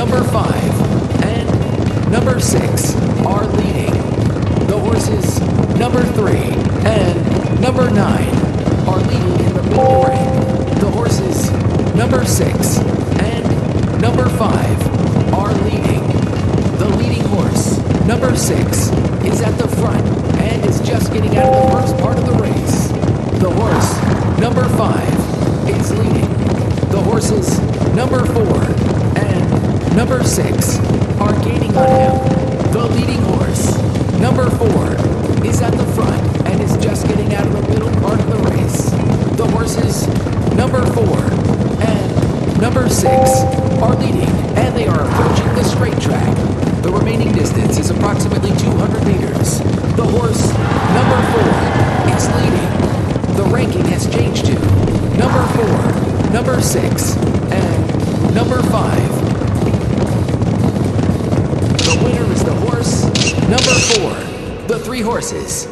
number five and number six are leading. The horses number three and number nine are leading in the middle. The horses number six number five, is leading. The horses, number four and number six, are gaining on him. The leading horse, number four, is at the front and is just getting out of the middle part of the race. The horses, number four and number six, are leading and they are approaching the straight track. The remaining distance is approximately 200 meters. The horse, number four, is leading. The ranking has changed to number four, number six, and number five. The winner is the horse, number four. The three horses,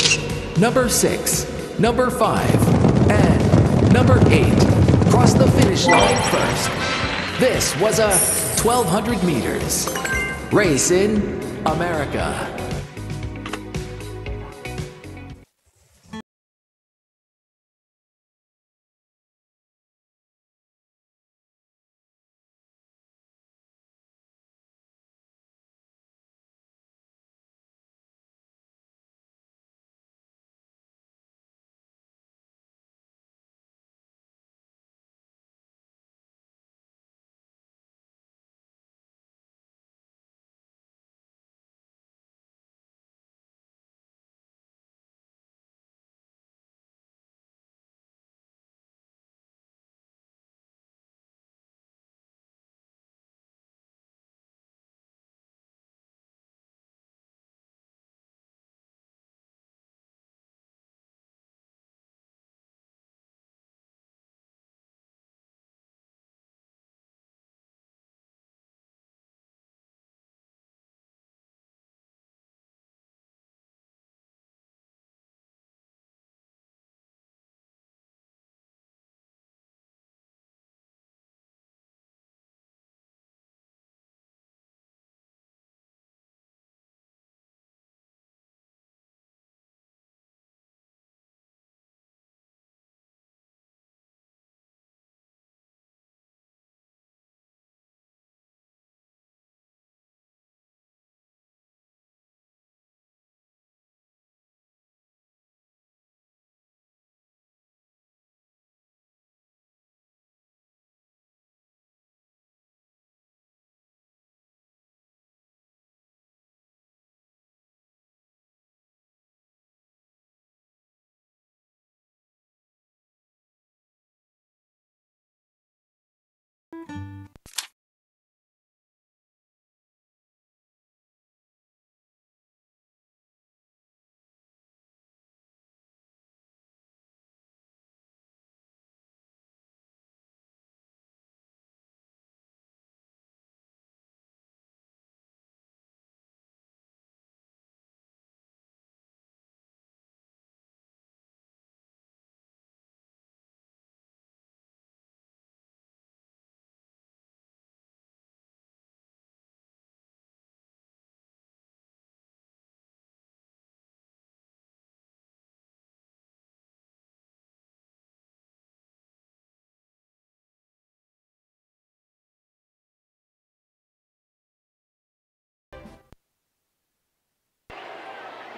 number six, number five, and number eight, cross the finish line first. This was a 1,200 meters race in America.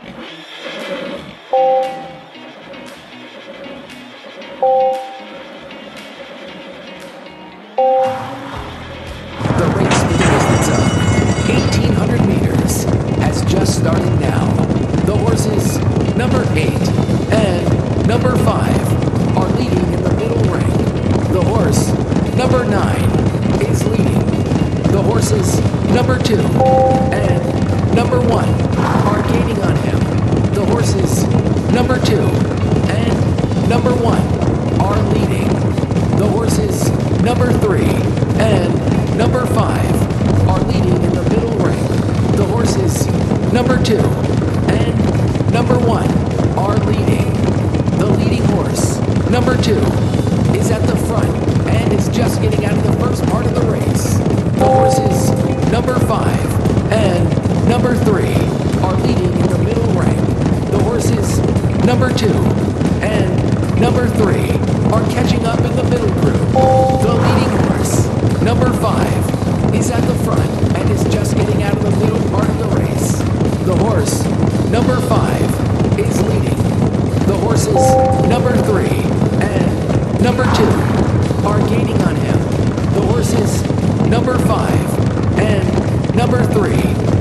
The race the distance 1,800 meters has just started now. Number 3 and number 5 are leading in the middle ring. The horses number 2 and number 1 are leading. The leading horse, number 2, is at the front and is just getting out of the first part of the race. The horses number 5 and number 3 are leading in the middle ring. The horses number 2 and number 3 are catching up in the middle group. The leading horse, number 5, is at the front and is just getting out of the middle part of the race. The horse, number 5, is leading. The horses, number 3 and number 2, are gaining on him. The horses, number 5 and number 3,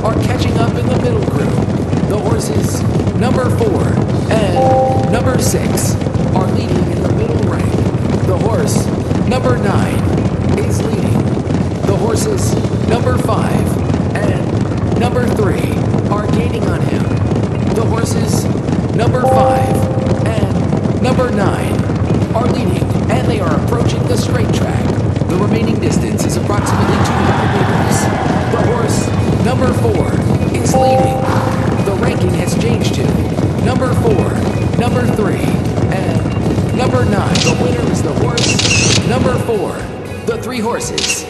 are catching up in the middle group. The horses, number 4 and number 6, are leading in the middle horse, number 9, is leading. The horses, number 5 and number 3, are gaining on him. The horses, number 5 and number 9, are leading, and they are approaching the straight track. The remaining distance is approximately 200 meters. The horse, number 4, 9. The winner is the horse, number 4. The three horses,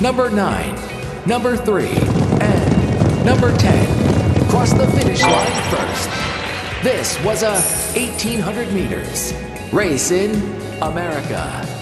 number 9, number 3, and number 10 cross the finish line first. This was a 1800 meters race in America.